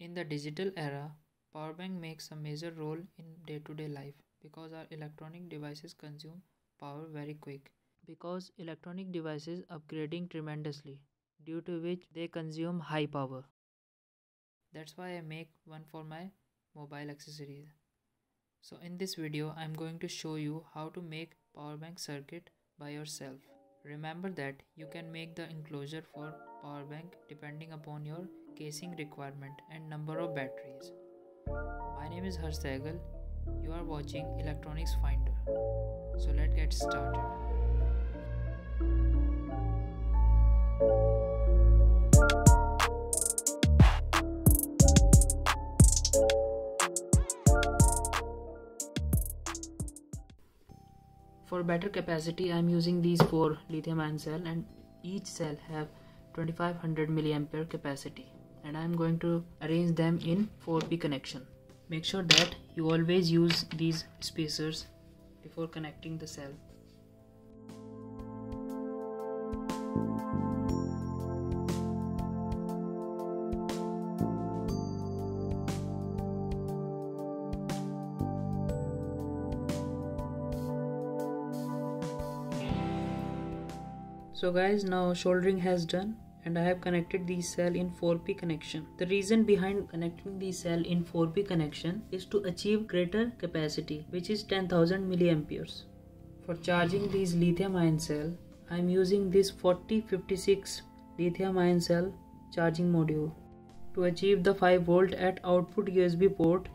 In the digital era, power bank makes a major role in day-to-day life because our electronic devices consume power very quick. Because electronic devices upgrading tremendously, due to which they consume high power. That's why I make one for my mobile accessories. So in this video, I'm going to show you how to make power bank circuit by yourself. Remember that you can make the enclosure for power bank depending upon your casing requirement and number of batteries. My name is Harsh. You are watching Electronics Finder. So let's get started. For better capacity I am using these four lithium ion cell and each cell have 2500 milliampere capacity and I am going to arrange them in 4p connection. Make sure that you always use these spacers before connecting the cell. So guys now soldering has done and I have connected these cell in 4p connection. The reason behind connecting these cell in 4p connection is to achieve greater capacity which is 10,000 milliamperes. For charging these lithium ion cell I am using this 4056 lithium ion cell charging module. To achieve the 5 volt at output USB port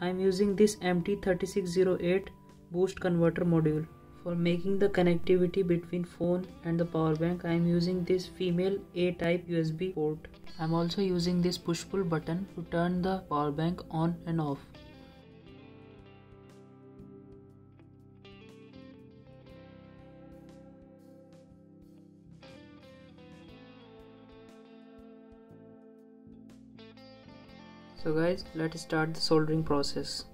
I am using this MT3608 boost converter module. For making the connectivity between phone and the power bank I am using this female A-type USB port. I am also using this push-pull button to turn the power bank on and off. So guys, let's start the soldering process.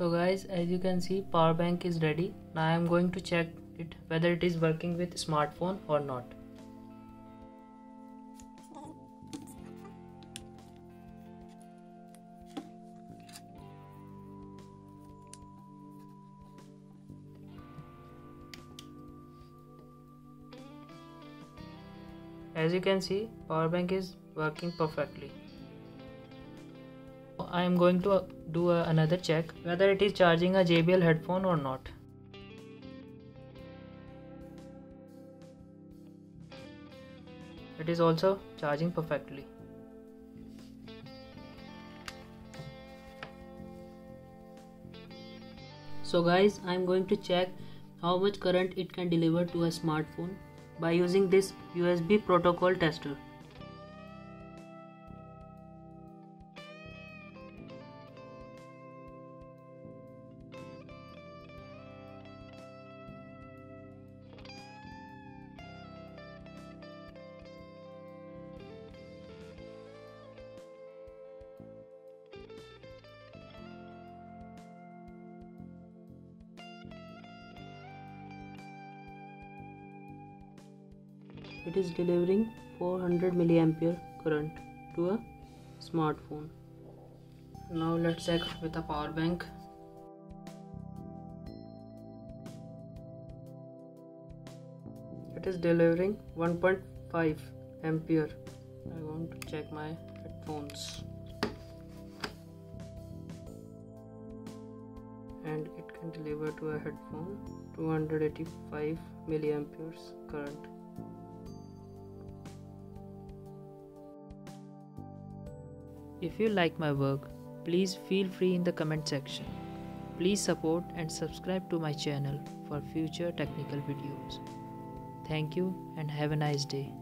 So guys as you can see power bank is ready. Now i am going to check it whether it is working with smartphone or not. As you can see power bank is working perfectly I am going to do a, another check whether it is charging a JBL headphone or not. It is also charging perfectly. So guys, I am going to check how much current it can deliver to a smartphone by using this USB protocol tester. It is delivering 400 milliampere current to a smartphone. Now let's check with a power bank. It is delivering 1.5 ampere. I want to check my headphones. And it can deliver to a headphone 285 milliamperes current if you like my work please feel free in the comment section. Please support and subscribe to my channel for future technical videos. Thank you and have a nice day